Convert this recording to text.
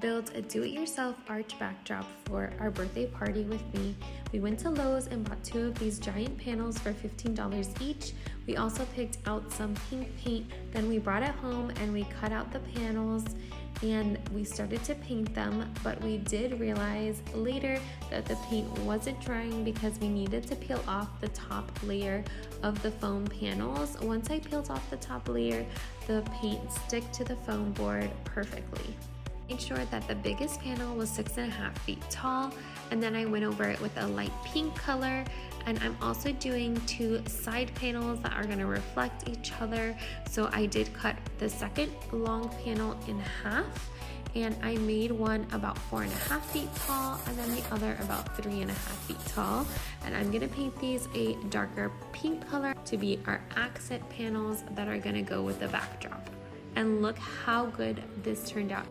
build a do-it-yourself arch backdrop for our birthday party with me. We went to Lowe's and bought two of these giant panels for $15 each. We also picked out some pink paint. Then we brought it home and we cut out the panels and we started to paint them, but we did realize later that the paint wasn't drying because we needed to peel off the top layer of the foam panels. Once I peeled off the top layer, the paint stick to the foam board perfectly made sure that the biggest panel was six and a half feet tall and then I went over it with a light pink color. And I'm also doing two side panels that are going to reflect each other. So I did cut the second long panel in half and I made one about four and a half feet tall and then the other about three and a half feet tall. And I'm gonna paint these a darker pink color to be our accent panels that are gonna go with the backdrop. And look how good this turned out